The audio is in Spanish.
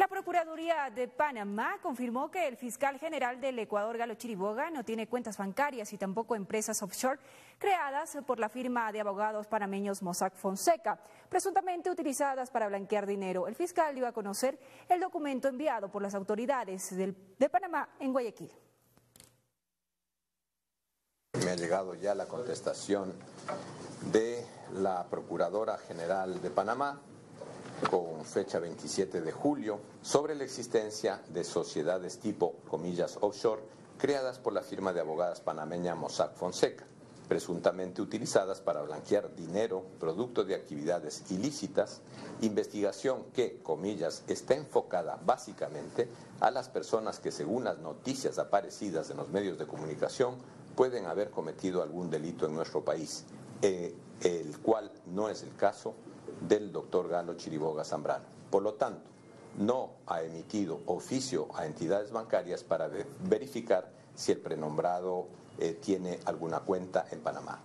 La Procuraduría de Panamá confirmó que el fiscal general del Ecuador, Galo Chiriboga, no tiene cuentas bancarias y tampoco empresas offshore creadas por la firma de abogados panameños Mossack Fonseca, presuntamente utilizadas para blanquear dinero. El fiscal dio a conocer el documento enviado por las autoridades de Panamá en Guayaquil. Me ha llegado ya la contestación de la Procuradora General de Panamá con fecha 27 de julio sobre la existencia de sociedades tipo, comillas, offshore, creadas por la firma de abogadas panameña Mossack Fonseca, presuntamente utilizadas para blanquear dinero producto de actividades ilícitas, investigación que, comillas, está enfocada básicamente a las personas que, según las noticias aparecidas en los medios de comunicación, pueden haber cometido algún delito en nuestro país, eh, el cual no es el caso del doctor Galo Chiriboga Zambrano. Por lo tanto, no ha emitido oficio a entidades bancarias para verificar si el prenombrado eh, tiene alguna cuenta en Panamá.